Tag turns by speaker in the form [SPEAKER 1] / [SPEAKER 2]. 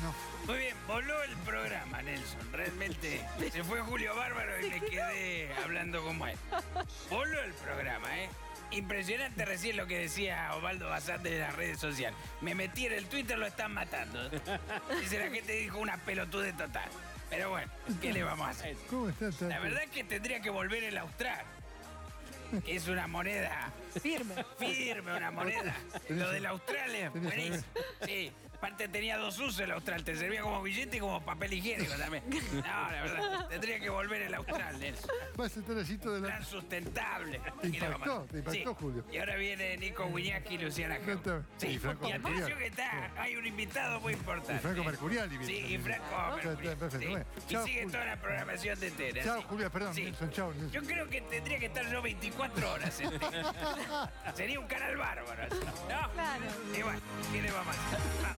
[SPEAKER 1] Bueno,
[SPEAKER 2] Muy bien, voló el programa, Nelson. Realmente se fue Julio Bárbaro y me quedé hablando como él. Voló el programa, ¿eh? Impresionante recién lo que decía Osvaldo Basante de las redes sociales. Me metí en el Twitter, lo están matando. Dice la gente dijo una pelotude total. Pero bueno, ¿qué le vamos a hacer?
[SPEAKER 1] ¿cómo está? Está-
[SPEAKER 2] La verdad es que tendría que volver el austral. Que es una moneda
[SPEAKER 3] Firme.
[SPEAKER 2] firme, una moneda. Lo del austral es
[SPEAKER 1] tenés
[SPEAKER 2] buenísimo. Sí, aparte tenía dos usos el austral. Te servía como billete y como papel higiénico también. No, la verdad, tendría que volver el austral, Nelson.
[SPEAKER 1] Vas a estar allí todo el
[SPEAKER 2] Plan sustentable.
[SPEAKER 1] Te
[SPEAKER 2] ¿Qué le vamos a
[SPEAKER 1] impactó,
[SPEAKER 2] hacer?
[SPEAKER 1] te impactó, Julio.
[SPEAKER 2] Y ahora viene Nico Guiñaki y Luciana
[SPEAKER 1] No te-
[SPEAKER 2] Sí,
[SPEAKER 1] y Franco
[SPEAKER 2] y atención que está, hay un invitado muy importante.
[SPEAKER 1] Y Franco Mercurial, y
[SPEAKER 2] Sí, y. Franco Mercurial. sí. Y
[SPEAKER 1] Chao,
[SPEAKER 2] sigue
[SPEAKER 1] Julio.
[SPEAKER 2] toda la programación de Tera.
[SPEAKER 1] Chao,
[SPEAKER 2] sí.
[SPEAKER 1] Julio, perdón,
[SPEAKER 2] Sí.
[SPEAKER 1] Nelson, chao, Nelson.
[SPEAKER 2] Yo creo que tendría que estar yo 24 horas en Tera. Sería un canal bárbaro. ¿No?
[SPEAKER 3] Claro.
[SPEAKER 2] Y bueno, ¿qué le vamos a hacer?